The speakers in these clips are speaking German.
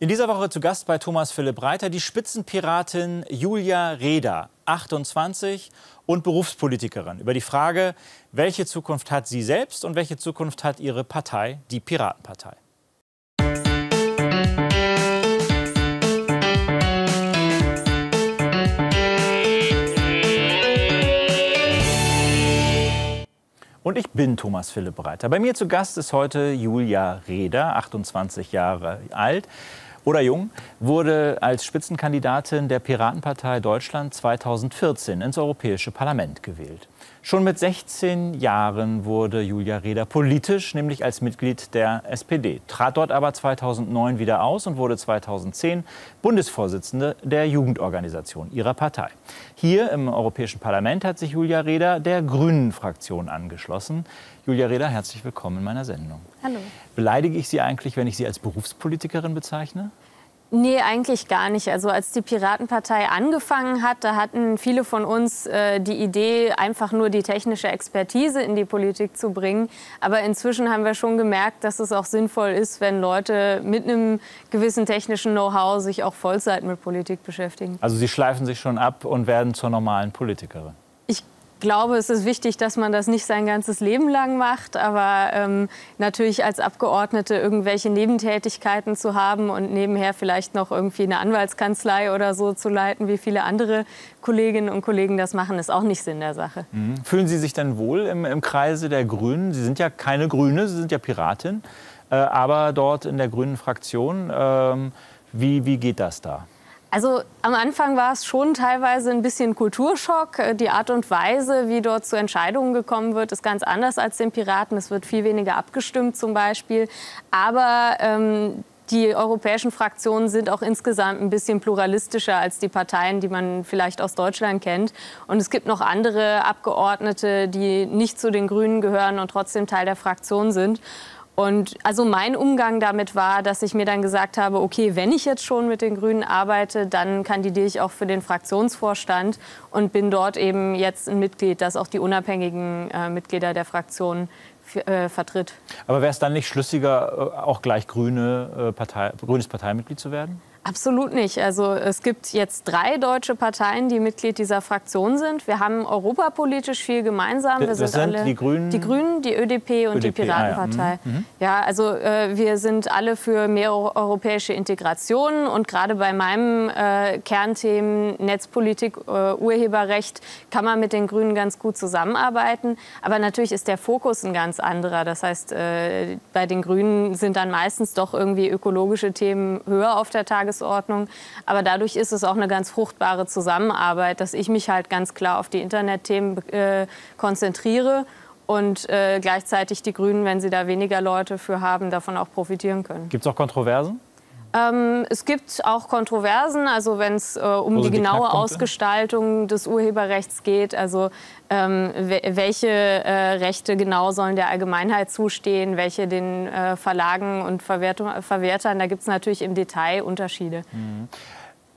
In dieser Woche zu Gast bei Thomas Philipp Reiter die Spitzenpiratin Julia Reda, 28 und Berufspolitikerin. Über die Frage, welche Zukunft hat sie selbst und welche Zukunft hat ihre Partei, die Piratenpartei. Und ich bin Thomas Philipp Reiter. Bei mir zu Gast ist heute Julia Reda, 28 Jahre alt oder jung, wurde als Spitzenkandidatin der Piratenpartei Deutschland 2014 ins Europäische Parlament gewählt. Schon mit 16 Jahren wurde Julia Reda politisch, nämlich als Mitglied der SPD, trat dort aber 2009 wieder aus und wurde 2010 Bundesvorsitzende der Jugendorganisation ihrer Partei. Hier im Europäischen Parlament hat sich Julia Reda der Grünen-Fraktion angeschlossen. Julia Reda, herzlich willkommen in meiner Sendung. Hallo. Beleidige ich Sie eigentlich, wenn ich Sie als Berufspolitikerin bezeichne? Nee, eigentlich gar nicht. Also als die Piratenpartei angefangen hat, da hatten viele von uns äh, die Idee, einfach nur die technische Expertise in die Politik zu bringen. Aber inzwischen haben wir schon gemerkt, dass es auch sinnvoll ist, wenn Leute mit einem gewissen technischen Know-how sich auch Vollzeit mit Politik beschäftigen. Also Sie schleifen sich schon ab und werden zur normalen Politikerin glaube, es ist wichtig, dass man das nicht sein ganzes Leben lang macht, aber ähm, natürlich als Abgeordnete irgendwelche Nebentätigkeiten zu haben und nebenher vielleicht noch irgendwie eine Anwaltskanzlei oder so zu leiten, wie viele andere Kolleginnen und Kollegen das machen, ist auch nicht Sinn der Sache. Mhm. Fühlen Sie sich denn wohl im, im Kreise der Grünen? Sie sind ja keine Grüne, Sie sind ja Piratin, äh, aber dort in der Grünen Fraktion. Ähm, wie, wie geht das da? Also am Anfang war es schon teilweise ein bisschen Kulturschock. Äh, die Art und Weise, wie dort zu Entscheidungen gekommen wird, ist ganz anders als den Piraten. Es wird viel weniger abgestimmt zum Beispiel. Aber ähm, die europäischen Fraktionen sind auch insgesamt ein bisschen pluralistischer als die Parteien, die man vielleicht aus Deutschland kennt. Und es gibt noch andere Abgeordnete, die nicht zu den Grünen gehören und trotzdem Teil der Fraktion sind. Und also mein Umgang damit war, dass ich mir dann gesagt habe, okay, wenn ich jetzt schon mit den Grünen arbeite, dann kandidiere ich auch für den Fraktionsvorstand und bin dort eben jetzt ein Mitglied, das auch die unabhängigen äh, Mitglieder der Fraktion äh, vertritt. Aber wäre es dann nicht schlüssiger, äh, auch gleich Grüne, äh, Partei, grünes Parteimitglied zu werden? Absolut nicht. Also es gibt jetzt drei deutsche Parteien, die Mitglied dieser Fraktion sind. Wir haben europapolitisch viel gemeinsam. Wir das sind, sind alle die Grünen, die Grünen, die ÖDP und ÖDP, die Piratenpartei. Ah, ja. Mhm. mhm. ja. also äh, wir sind alle für mehr europäische Integration und gerade bei meinem äh, Kernthemen Netzpolitik, äh, Urheberrecht kann man mit den Grünen ganz gut zusammenarbeiten. Aber natürlich ist der Fokus ein ganz anderer. Das heißt, äh, bei den Grünen sind dann meistens doch irgendwie ökologische Themen höher auf der Tagesordnung Tagesordnung. Aber dadurch ist es auch eine ganz fruchtbare Zusammenarbeit, dass ich mich halt ganz klar auf die Internetthemen äh, konzentriere und äh, gleichzeitig die Grünen, wenn sie da weniger Leute für haben, davon auch profitieren können. Gibt es auch Kontroversen? Ähm, es gibt auch Kontroversen, also wenn es äh, um also die genaue Ausgestaltung des Urheberrechts geht, also ähm, welche äh, Rechte genau sollen der Allgemeinheit zustehen, welche den äh, Verlagen und Verwertung, Verwertern, da gibt es natürlich im Detail Unterschiede. Mhm.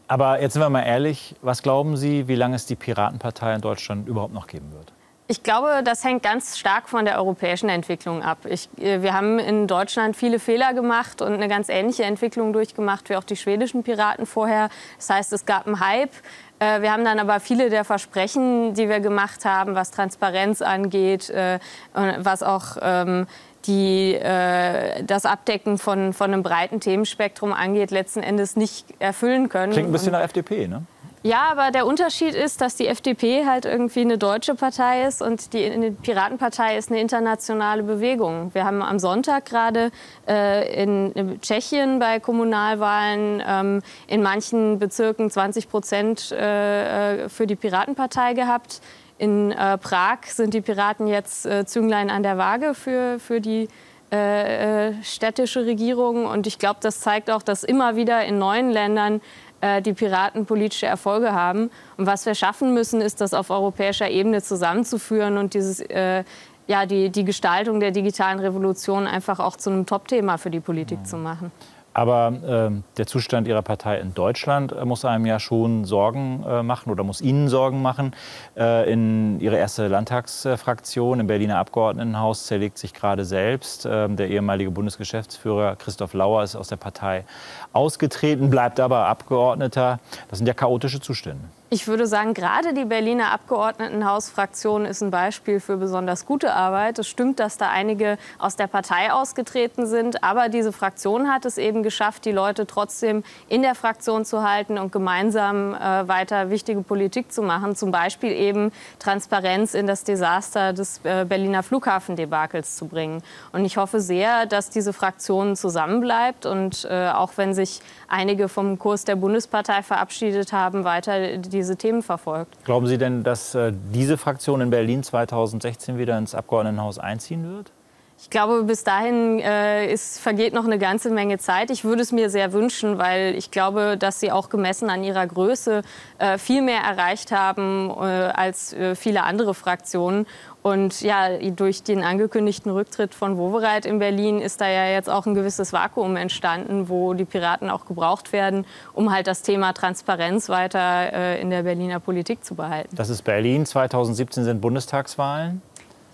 Aber jetzt sind wir mal ehrlich, was glauben Sie, wie lange es die Piratenpartei in Deutschland überhaupt noch geben wird? Ich glaube, das hängt ganz stark von der europäischen Entwicklung ab. Ich, äh, wir haben in Deutschland viele Fehler gemacht und eine ganz ähnliche Entwicklung durchgemacht wie auch die schwedischen Piraten vorher. Das heißt, es gab einen Hype. Äh, wir haben dann aber viele der Versprechen, die wir gemacht haben, was Transparenz angeht, äh, was auch ähm, die das Abdecken von, von einem breiten Themenspektrum angeht, letzten Endes nicht erfüllen können. Klingt ein bisschen nach FDP, ne? Ja, aber der Unterschied ist, dass die FDP halt irgendwie eine deutsche Partei ist und die Piratenpartei ist eine internationale Bewegung. Wir haben am Sonntag gerade äh, in, in, Tschechien bei Kommunalwahlen ähm, in manchen Bezirken 20 Prozent äh, für die Piratenpartei gehabt. In äh, Prag sind die Piraten jetzt äh, Zünglein an der Waage für, für die äh, äh, städtische Regierung. Und ich glaube, das zeigt auch, dass immer wieder in neuen Ländern äh, die Piraten politische Erfolge haben. Und was wir schaffen müssen, ist, das auf europäischer Ebene zusammenzuführen und dieses, äh, ja, die, die Gestaltung der digitalen Revolution einfach auch zu einem Top-Thema für die Politik ja. zu machen. Aber äh, der Zustand Ihrer Partei in Deutschland äh, muss einem ja schon Sorgen äh, machen oder muss Ihnen Sorgen machen. Äh, in Ihre erste Landtagsfraktion im Berliner Abgeordnetenhaus zerlegt sich gerade selbst. Ähm, der ehemalige Bundesgeschäftsführer Christoph Lauer ist aus der Partei ausgetreten, bleibt aber Abgeordneter. Das sind ja chaotische Zustände. Ich würde sagen, gerade die Berliner Abgeordnetenhausfraktion ist ein Beispiel für besonders gute Arbeit. Es stimmt, dass da einige aus der Partei ausgetreten sind, aber diese Fraktion hat es eben geschafft, die Leute trotzdem in der Fraktion zu halten und gemeinsam äh, weiter wichtige Politik zu machen. Zum Beispiel eben Transparenz in das Desaster des äh, Berliner Flughafendebakels zu bringen. Und ich hoffe sehr, dass diese Fraktion zusammenbleibt und äh, auch wenn sich einige vom Kurs der Bundespartei verabschiedet haben, weiter die diese Themen verfolgt. Glauben Sie denn, dass äh, diese Fraktion in Berlin 2016 wieder ins Abgeordnetenhaus einziehen wird? Ich glaube, bis dahin äh, ist, vergeht noch eine ganze Menge Zeit. Ich würde es mir sehr wünschen, weil ich glaube, dass sie auch gemessen an ihrer Größe äh, viel mehr erreicht haben äh, als äh, viele andere Fraktionen. Und ja, durch den angekündigten Rücktritt von Wowereit in Berlin ist da ja jetzt auch ein gewisses Vakuum entstanden, wo die Piraten auch gebraucht werden, um halt das Thema Transparenz weiter äh, in der Berliner Politik zu behalten. Das ist Berlin. 2017 sind Bundestagswahlen.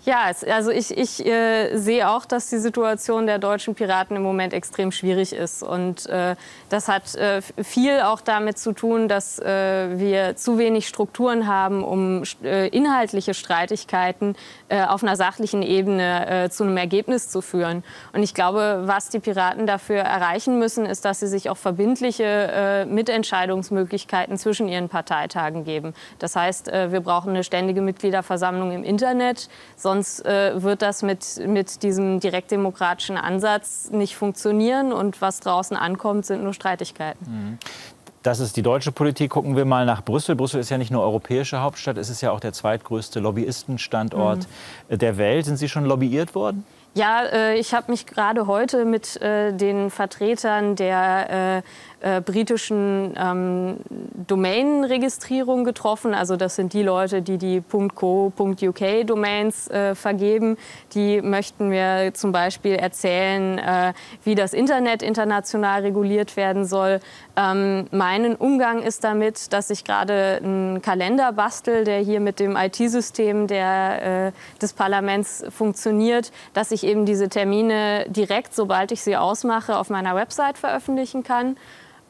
Ja, also ich, ich äh, sehe auch, dass die Situation der deutschen Piraten im Moment extrem schwierig ist. Und äh, das hat äh, viel auch damit zu tun, dass äh, wir zu wenig Strukturen haben, um äh, inhaltliche Streitigkeiten äh, auf einer sachlichen Ebene zu einem Ergebnis zu führen. Und ich glaube, was die Piraten dafür erreichen müssen, ist, dass sie sich auch verbindliche Mitentscheidungsmöglichkeiten zwischen ihren Parteitagen geben. Das heißt, wir brauchen eine ständige Mitgliederversammlung im Internet. Sonst Sonst äh, wird das mit, mit diesem direktdemokratischen Ansatz nicht funktionieren. Und was draußen ankommt, sind nur Streitigkeiten. Mhm. Das ist die deutsche Politik. Gucken wir mal nach Brüssel. Brüssel ist ja nicht nur europäische Hauptstadt, es ist ja auch der zweitgrößte Lobbyistenstandort mhm. der Welt. Sind Sie schon lobbyiert worden? Ja, äh, ich habe mich gerade heute mit äh, den Vertretern der äh, britischen ähm, Domain-Registrierung getroffen. Also das sind die Leute, die die .co.uk Domains äh, vergeben. Die möchten mir zum Beispiel erzählen, äh, wie das Internet international reguliert werden soll. Ähm, mein Umgang ist damit, dass ich gerade einen Kalender bastel, der hier mit dem IT-System äh, des Parlaments funktioniert, dass ich eben diese Termine direkt, sobald ich sie ausmache, auf meiner Website veröffentlichen kann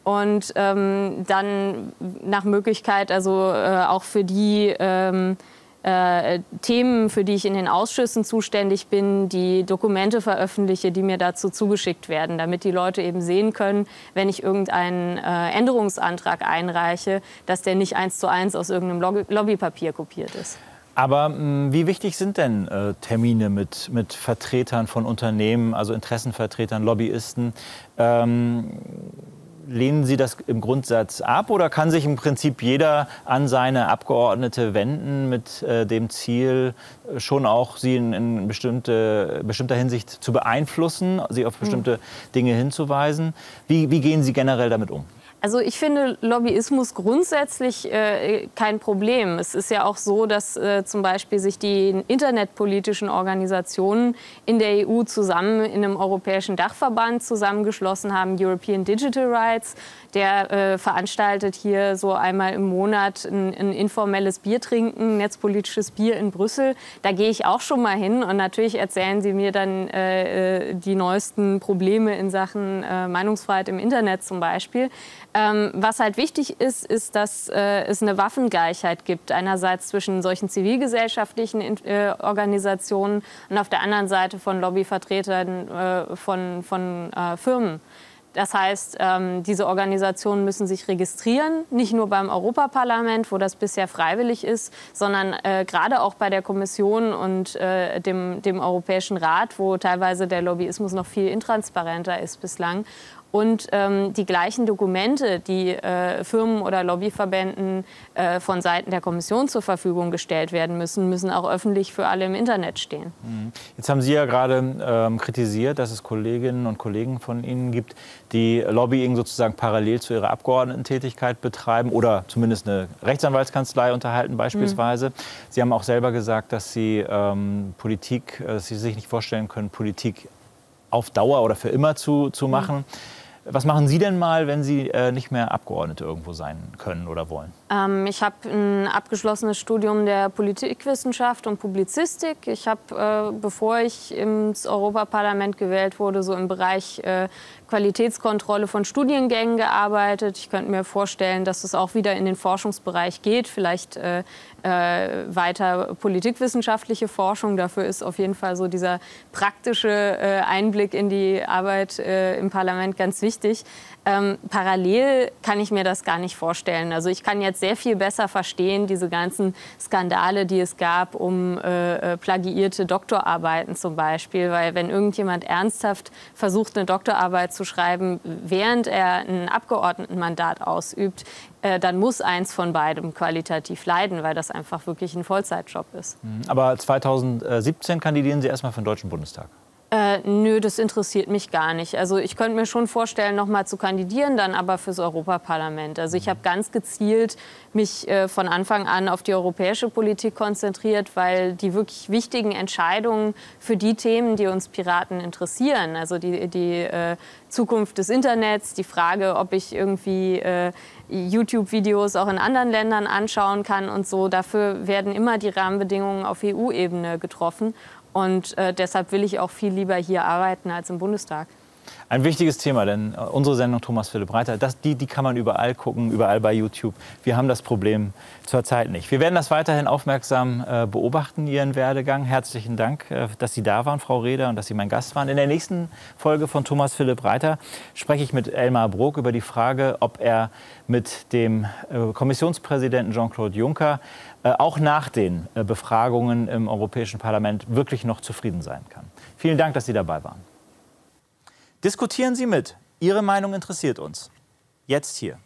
und ähm, dann nach Möglichkeit also äh, auch für die ähm, äh, Themen, für die ich in den Ausschüssen zuständig bin, die Dokumente veröffentliche, die mir dazu zugeschickt werden, damit die Leute eben sehen können, wenn ich irgendeinen äh, Änderungsantrag einreiche, dass der nicht eins zu eins aus irgendeinem Lobby Lobbypapier kopiert ist. Aber mh, hm, wie wichtig sind denn äh, Termine mit, mit Vertretern von Unternehmen, also Interessenvertretern, Lobbyisten? Ähm, lehnen Sie das im Grundsatz ab oder kann sich im Prinzip jeder an seine Abgeordnete wenden mit äh, dem Ziel, äh, schon auch sie in, in bestimmte, bestimmter Hinsicht zu beeinflussen, sie auf bestimmte hm. Dinge hinzuweisen? Wie, wie gehen Sie generell damit um? Also ich finde Lobbyismus grundsätzlich äh, kein Problem. Es ist ja auch so, dass äh, zum Beispiel sich die internetpolitischen Organisationen in der EU zusammen in einem europäischen Dachverband zusammengeschlossen haben, European Digital Rights. Der äh, veranstaltet hier so einmal im Monat ein, ein informelles Bier trinken, netzpolitisches Bier in Brüssel. Da gehe ich auch schon mal hin und natürlich erzählen sie mir dann äh, äh die neuesten Probleme in Sachen äh, Meinungsfreiheit im Internet zum Beispiel. Ähm, was halt wichtig ist, ist, dass äh, es eine Waffengleichheit gibt. Einerseits zwischen solchen zivilgesellschaftlichen äh, Organisationen und auf der anderen Seite von Lobbyvertretern äh, von, von äh, Firmen. Das heißt, ähm, diese Organisationen müssen sich registrieren, nicht nur beim Europaparlament, wo das bisher freiwillig ist, sondern äh, gerade auch bei der Kommission und äh, dem, dem Europäischen Rat, wo teilweise der Lobbyismus noch viel intransparenter ist bislang und ähm, die gleichen Dokumente, die äh, Firmen oder Lobbyverbänden äh, von Seiten der Kommission zur Verfügung gestellt werden müssen, müssen auch öffentlich für alle im Internet stehen. Mhm. Jetzt haben Sie ja gerade ähm, kritisiert, dass es Kolleginnen und Kollegen von Ihnen gibt, die Lobbying sozusagen parallel zu ihrer Abgeordnetentätigkeit betreiben oder zumindest eine Rechtsanwaltskanzlei unterhalten beispielsweise. Mhm. Sie haben auch selber gesagt, dass Sie ähm, Politik, äh, dass Sie sich nicht vorstellen können, Politik auf Dauer oder für immer zu, zu machen. Mhm. Was machen Sie denn mal, wenn Sie äh, nicht mehr Abgeordnete irgendwo sein können oder wollen? Ähm, ich habe ein abgeschlossenes Studium der Politikwissenschaft und Publizistik. Ich habe, äh, bevor ich ins Europaparlament gewählt wurde, so im Bereich äh, Qualitätskontrolle von Studiengängen gearbeitet. Ich könnte mir vorstellen, dass es auch wieder in den Forschungsbereich geht, vielleicht äh, weiter politikwissenschaftliche Forschung. Dafür ist auf jeden Fall so dieser praktische Einblick in die Arbeit im Parlament ganz wichtig. Ähm, parallel kann ich mir das gar nicht vorstellen. Also ich kann jetzt sehr viel besser verstehen, diese ganzen Skandale, die es gab um äh, äh, plagiierte Doktorarbeiten zum Beispiel. Weil wenn irgendjemand ernsthaft versucht, eine Doktorarbeit zu schreiben, während er ein Abgeordnetenmandat ausübt, äh, dann muss eins von beidem qualitativ leiden, weil das einfach wirklich ein Vollzeitjob ist. Mhm. Aber 2017 kandidieren Sie erstmal für den Deutschen Bundestag. Äh, nö, das interessiert mich gar nicht. Also ich könnte mir schon vorstellen, noch mal zu kandidieren, dann aber fürs Europaparlament. Also ich habe ganz gezielt mich äh, von Anfang an auf die europäische Politik konzentriert, weil die wirklich wichtigen Entscheidungen für die Themen, die uns Piraten interessieren, also die, die äh, Zukunft des Internets, die Frage, ob ich irgendwie äh, YouTube-Videos auch in anderen Ländern anschauen kann und so, dafür werden immer die Rahmenbedingungen auf EU-Ebene getroffen. Und äh, deshalb will ich auch viel lieber hier arbeiten als im Bundestag. Ein wichtiges Thema, denn äh, unsere Sendung Thomas Philipp Reiter, das, die, die kann man überall gucken, überall bei YouTube. Wir haben das Problem zurzeit nicht. Wir werden das weiterhin aufmerksam äh, beobachten, Ihren Werdegang. Herzlichen Dank, äh, dass Sie da waren, Frau Reder, und dass Sie mein Gast waren. In der nächsten Folge von Thomas Philipp Reiter spreche ich mit Elmar Brok über die Frage, ob er mit dem äh, Kommissionspräsidenten Jean-Claude Juncker äh, auch nach den äh, Befragungen im Europäischen Parlament wirklich noch zufrieden sein kann. Vielen Dank, dass Sie dabei waren. Diskutieren Sie mit. Ihre Meinung interessiert uns. Jetzt hier.